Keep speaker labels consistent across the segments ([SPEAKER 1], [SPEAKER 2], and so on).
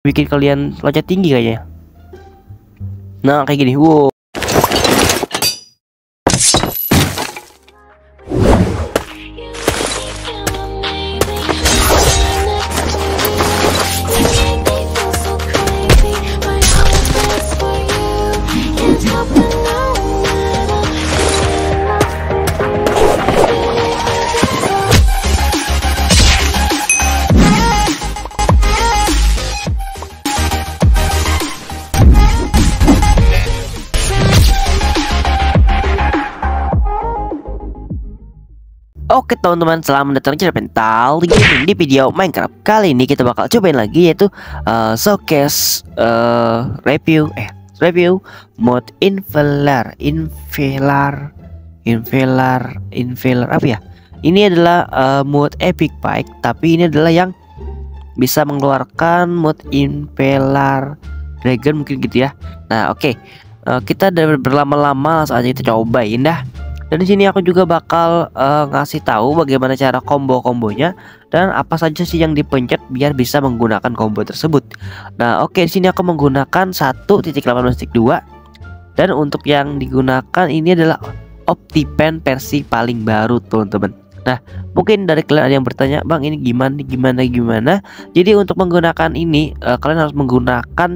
[SPEAKER 1] bikin kalian loncat tinggi kayaknya. Nah kayak gini. Wow Oke teman-teman selamat datang di Pental Gaming. Di video Minecraft Kali ini kita bakal cobain lagi yaitu uh, Showcase uh, Review Eh review Mode Invelar. Invelar Invelar Invelar apa ya? Ini adalah uh, mode Epic Bike Tapi ini adalah yang Bisa mengeluarkan mode Invelar Dragon mungkin gitu ya. Nah oke okay. uh, Kita udah berlama-lama langsung aja kita cobain dah dan di sini aku juga bakal uh, ngasih tahu bagaimana cara combo-kombonya dan apa saja sih yang dipencet biar bisa menggunakan combo tersebut. Nah, oke okay, di sini aku menggunakan 1.18.2 dan untuk yang digunakan ini adalah OptiPen versi paling baru, teman-teman. Nah, mungkin dari kalian ada yang bertanya, "Bang, ini gimana gimana gimana?" Jadi untuk menggunakan ini uh, kalian harus menggunakan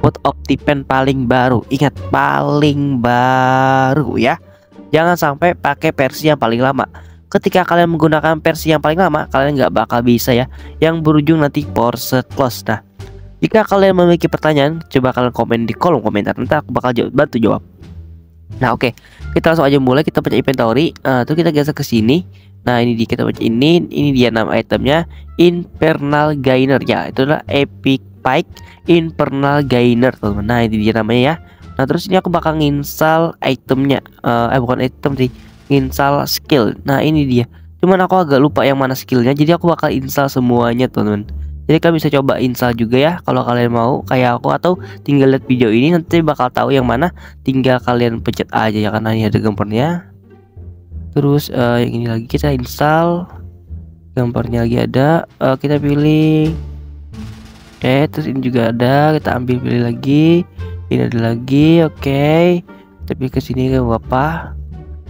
[SPEAKER 1] mode OptiPen paling baru. Ingat, paling baru ya jangan sampai pakai versi yang paling lama. Ketika kalian menggunakan versi yang paling lama kalian nggak bakal bisa ya. Yang berujung nanti force close nah jika kalian memiliki pertanyaan coba kalian komen di kolom komentar. Nanti aku bakal jawab, bantu jawab. Nah oke. Okay. kita langsung aja mulai. Kita baca inventory. Uh, terus kita geser ke sini. Nah ini di kita baca ini. Ini dia nama itemnya. Infernal gainer. Ya itu adalah epic pike. Infernal gainer teman nah ini dia namanya ya Nah terus ini aku bakal nginstal itemnya. Uh, Eh bukan item sih. Nginstal skill. Nah ini dia. Cuman aku agak lupa yang mana skillnya Jadi aku bakal install semuanya teman-teman. Jadi kalian bisa coba install juga ya Kalau kalian mau. Kayak aku Atau tinggal lihat video ini Nanti bakal tahu yang mana. Tinggal kalian pencet aja ya Karena ini ada gambarnya. Terus uh, yang ini lagi kita install. Gambarnya lagi ada. Uh, Kita pilih. Oke terus ini juga ada. Kita ambil pilih lagi ini ada lagi oke. Okay. tapi ke sini gak apa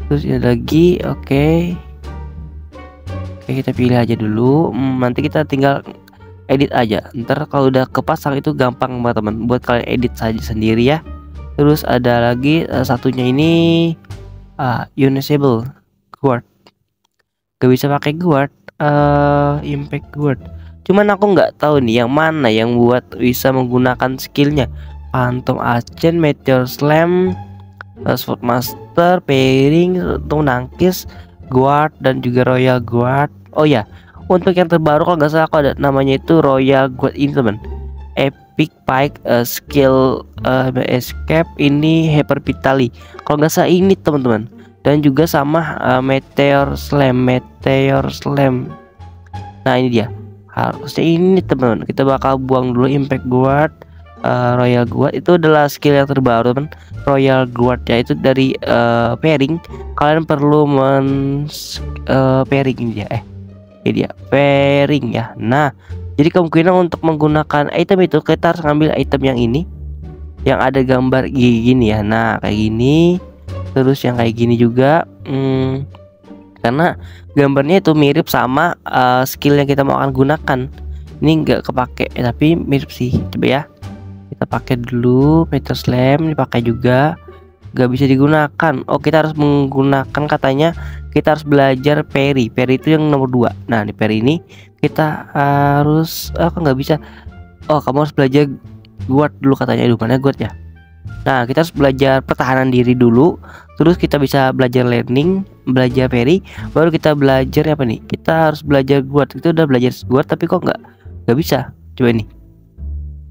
[SPEAKER 1] terus ini ada lagi oke. Okay. oke okay, kita pilih aja dulu. Hmm, nanti kita tinggal edit aja. Ntar kalau udah kepasang itu gampang banget teman. Buat kalian edit saja sendiri ya. Terus ada lagi uh, satunya ini uh, unusable guard gak bisa pakai guard uh, impact guard cuman aku nggak tahu nih yang mana yang buat bisa menggunakan skillnya Phantom Agent, Meteor Slam, Sword Master, Pairing, untuk nangkis, Guard dan juga Royal Guard. Oh ya, untuk yang terbaru kalau nggak salah aku ada namanya itu Royal Guard ini teman. Epic Pike uh, skill uh, escape ini Hyper Vitali. Kalau nggak salah ini teman-teman. Dan juga sama uh, Meteor Slam, Meteor Slam. Nah ini dia. Harusnya ini teman-teman. Kita bakal buang dulu Impact Guard uh, Royal Guard. Itu adalah skill yang terbaru teman Royal Guard ya itu dari uh, pairing. Kalian perlu men uh, pairing ya eh. Ini dia pairing ya. Nah jadi kemungkinan untuk menggunakan item itu kita harus ngambil item yang ini. Yang ada gambar gini ya. Nah kayak gini. Terus yang kayak gini juga. Hmm, karena gambarnya itu mirip sama uh, skill yang kita mau akan gunakan. Ini enggak kepake tapi mirip sih coba ya kita pakai dulu meter slam dipakai juga. Gak bisa digunakan. Oh kita harus menggunakan katanya kita harus belajar peri. Peri itu yang nomor dua. Nah di peri ini kita harus oh, nggak bisa? Oh kamu harus belajar guard dulu katanya aduh mana guard ya? Nah kita harus belajar pertahanan diri dulu. Terus kita bisa belajar learning belajar peri. Baru kita belajar apa nih? Kita harus belajar guard. Itu udah belajar guard tapi kok nggak nggak bisa? Coba ini.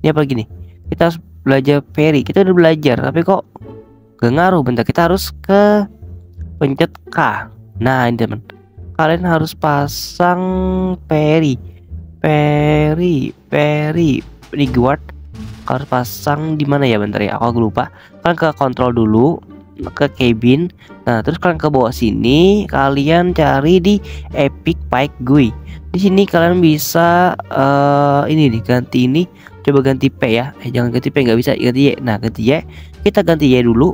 [SPEAKER 1] Ini apa gini kita harus belajar peri kita udah belajar tapi kok gak ngaruh? Bentar kita harus ke pencet K. Nah ini teman. Kalian harus pasang peri peri peri ini guard harus pasang di mana ya? Bentar ya aku lupa. Kalian ke kontrol dulu ke cabin. Nah terus kalian ke bawah sini kalian cari di epic pike GUI. Di sini kalian bisa uh, ini nih ganti ini coba ganti P ya. Eh jangan ganti P nggak bisa. Ganti Y. Nah ganti Y. Kita ganti Y dulu.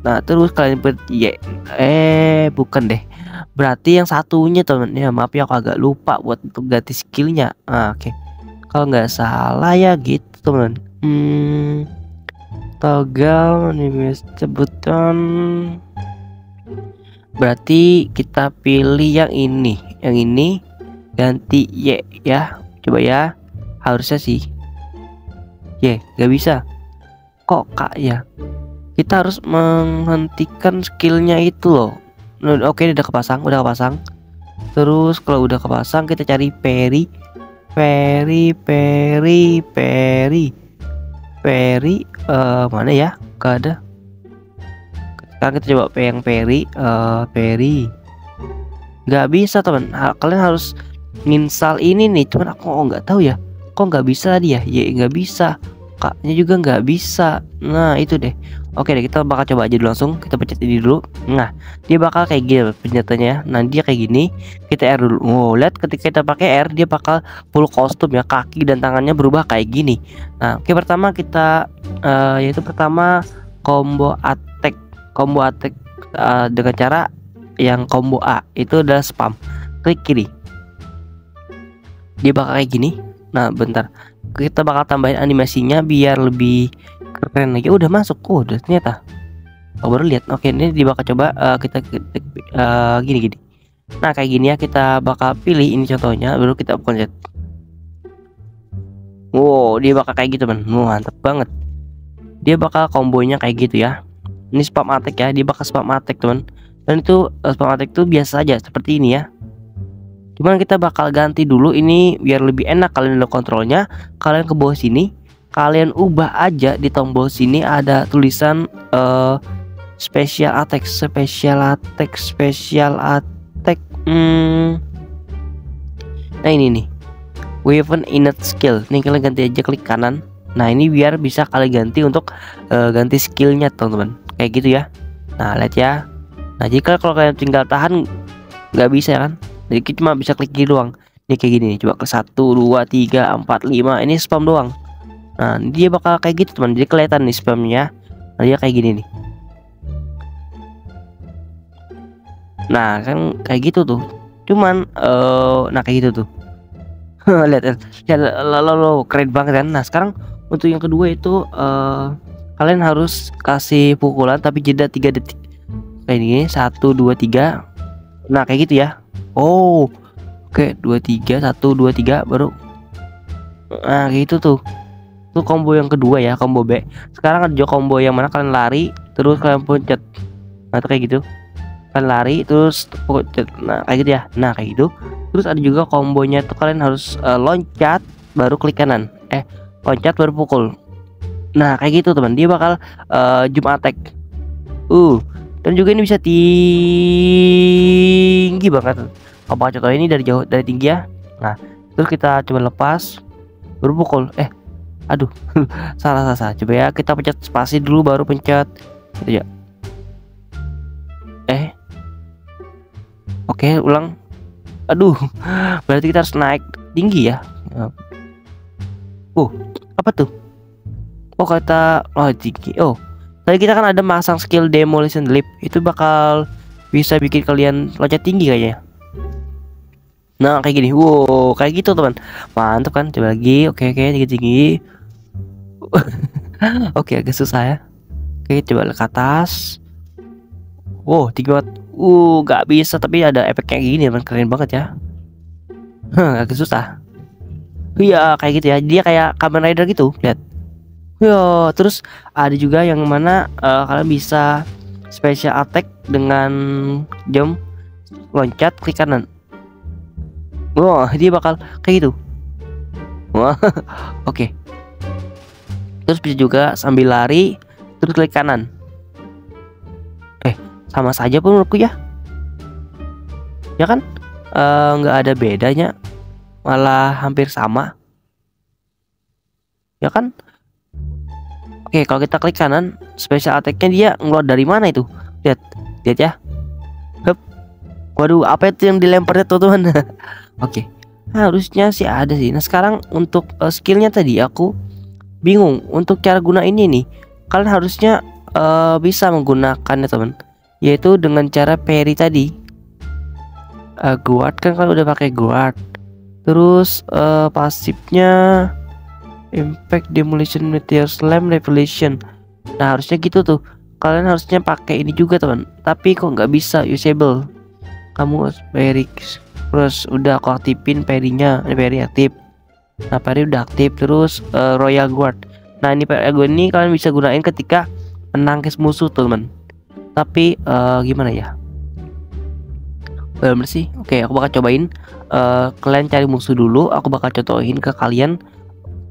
[SPEAKER 1] Nah terus kalian per Y. Eh bukan deh. Berarti yang satunya teman. Ya maaf ya aku agak lupa buat untuk ganti skillnya. Ah, oke. Okay. kalau nggak salah ya gitu teman. Hmm toggle ini sebutan berarti kita pilih yang ini. Yang ini ganti Y ya. Coba ya. Harusnya sih Y gak bisa. Kok kak ya? Kita harus menghentikan skillnya itu loh. Oke udah kepasang udah kepasang. Terus kalau udah kepasang kita cari peri peri peri peri peri uh, mana ya? Gak ada. Sekarang kita coba yang peri uh, peri nggak bisa teman. Kalian harus nginstal ini nih cuman aku oh, nggak tahu ya kok nggak bisa dia ya? Nggak bisa. Kaknya juga nggak bisa. Nah itu deh. Oke deh kita bakal coba aja dulu langsung. Kita pencet ini dulu. Nah dia bakal kayak gini pencetanya. Nah dia kayak gini. Kita R dulu. Oh lihat ketika kita pakai R dia bakal full kostum ya. Kaki dan tangannya berubah kayak gini. Nah oke pertama kita uh, yaitu pertama combo attack. Combo attack uh, dengan cara yang combo A. Itu adalah spam. Klik kiri. Dia bakal kayak gini Nah bentar. Kita bakal tambahin animasinya biar lebih keren lagi. Udah masuk. Oh udah ternyata. Oh, baru lihat. Oke ini bakal coba uh, kita uh, gini gini nah kayak gini ya. Kita bakal pilih ini contohnya. Baru kita pencet wow dia bakal kayak gitu man wow, mantep banget. Dia bakal kombonya kayak gitu ya. Ini spam attack ya. Dia bakal spam attack teman. Dan itu uh, spam attack tuh biasa aja. Seperti ini ya Cuman kita bakal ganti dulu ini biar lebih enak kalian lihat kontrolnya. Kalian ke bawah sini, kalian ubah aja di tombol sini ada tulisan uh, special attack, special attack, special attack. Hmm. Nah ini nih. Weapon innate skill. Nih kalian ganti aja klik kanan. Nah ini biar bisa kalian ganti untuk uh, ganti skillnya teman-teman. Kayak gitu ya. Nah lihat ya. Nah jika kalau kalian tinggal tahan nggak bisa kan jadi kita cuma bisa klik kiri doang. Ini kayak gini coba ke satu dua tiga empat lima. Ini spam doang. Nah dia bakal kayak gitu teman. Jadi kelihatan nih spamnya. Nah dia kayak gini nih. Nah kan kayak gitu tuh. Cuman uh, nah kayak gitu tuh. Lihat lihat. Lo keren banget kan. Nah sekarang untuk yang kedua itu uh, kalian harus kasih pukulan tapi jeda tiga detik. Kayak ini satu dua tiga. Nah kayak gitu ya Oh, oke dua tiga satu dua tiga baru. Nah gitu tuh. Itu combo yang kedua ya, combo B. Sekarang ada combo yang mana kalian lari, terus kalian pencet. Nah kayak gitu. Kalian lari, terus pencet. Nah kayak gitu ya. Nah kayak gitu. Terus ada juga kombonya tuh kalian harus uh, loncat, baru klik kanan. Eh, loncat baru pukul. Nah kayak gitu teman. Dia bakal uh, jump attack. Uh, dan juga ini bisa tinggi banget apa contoh ini dari jauh dari tinggi ya? Nah terus kita coba lepas baru pukul. Eh aduh salah salah, salah. coba ya kita pencet spasi dulu baru pencet. Gitu ya. Eh. Oke ulang. Aduh berarti kita harus naik tinggi ya? Uh apa tuh? Oh kita oh tinggi. Oh Tadi kita kan ada masang skill demolition leap. Itu bakal bisa bikin kalian loncat tinggi kayaknya. Nah kayak gini, wow kayak gitu teman, mantap kan? Coba lagi, oke oke tinggi tinggi. oke agak susah ya. Oke coba ke atas. Wow tinggi banget. Uh gak bisa tapi ada efek kayak gini teman keren banget ya. agak susah. Iya kayak gitu ya. Dia kayak Kamen Rider gitu, lihat. Yo, terus ada juga yang mana uh, kalian bisa special attack dengan jam loncat klik kanan. Wah, dia bakal kayak gitu. Wah, oke. Okay. Terus bisa juga sambil lari terus klik kanan. Eh, sama saja pun menurutku ya. Ya kan? Eh, nggak uh, ada bedanya. Malah hampir sama. Ya kan? Oke, kalau kita klik kanan, special attack-nya dia ngeluar dari mana itu? Lihat, lihat ya. Waduh, apa itu yang dilempar itu teman? Oke, harusnya sih ada sih. Nah sekarang untuk uh, skillnya tadi aku bingung untuk cara guna ini nih. Kalian harusnya uh, bisa menggunakannya teman. Yaitu dengan cara parry tadi. Uh, guard kan kalau udah pakai guard. Terus uh, pasifnya impact demolition meteor slam revelation. Nah harusnya gitu tuh. Kalian harusnya pakai ini juga teman. Tapi kok nggak bisa usable kamu parry terus udah aku aktifin parrynya ini parry aktif. Nah parry udah aktif terus uh, royal guard. Nah ini parry guard ini kalian bisa gunain ketika menangkis musuh teman tapi uh, gimana ya? Benar sih. Oke aku bakal cobain. Uh, kalian cari musuh dulu. Aku bakal contohin ke kalian.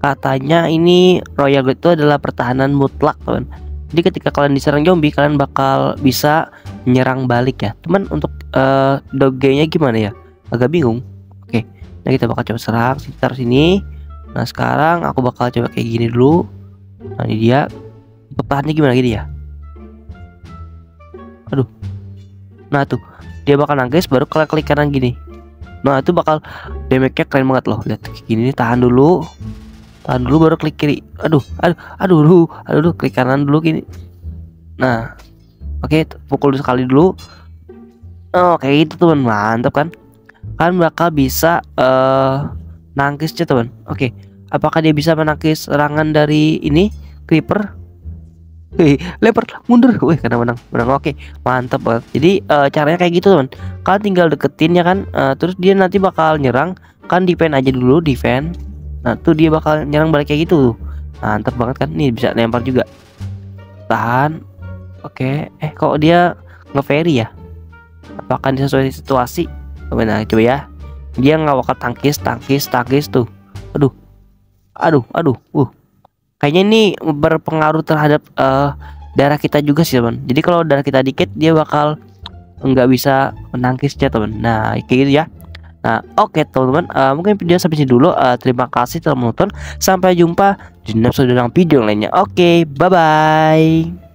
[SPEAKER 1] Katanya ini royal guard itu adalah pertahanan mutlak teman jadi ketika kalian diserang zombie kalian bakal bisa menyerang balik ya. Teman untuk uh, dogenya gimana ya? Agak bingung. Oke nah kita bakal coba serang sekitar sini. Nah sekarang aku bakal coba kayak gini dulu. Nah ini dia. Bertahannya gimana gini ya? Aduh. Nah tuh. Dia bakal nangis baru kalian klik kanan gini. Nah itu bakal damage-nya keren banget loh. Lihat gini nih tahan dulu. Tahan dulu baru klik kiri. Aduh aduh aduh aduh aduh, aduh klik kanan dulu gini. Nah oke pukul sekali dulu oh, kayak gitu teman mantap kan kan bakal bisa uh, nangkis ya teman oke apakah dia bisa menangkis serangan dari ini creeper Wih, lempar mundur. Wih, karena menang. Menang. Oke, mantap banget. Jadi uh, caranya kayak gitu, teman. Kalian tinggal deketin ya kan. Uh, terus dia nanti bakal nyerang. Kan defend aja dulu, defend. Nah, tuh dia bakal nyerang balik kayak gitu. Mantap banget kan. Nih bisa lempar juga. Tahan. Oke. Eh, kok dia nge-ferry ya? Apakah dia sesuai situasi? Nah, coba ya. Dia nggak bakal tangkis, tangkis, tangkis tuh. Aduh. Aduh, aduh. Uh, kayaknya ini berpengaruh terhadap uh, darah kita juga sih teman jadi kalau darah kita dikit dia bakal nggak bisa menangkisnya teman nah kayak gitu ya Nah, oke okay, teman-teman, uh, mungkin video sampai sini dulu. Uh, terima kasih telah menonton. Sampai jumpa di episode video lainnya. Oke, okay, bye bye.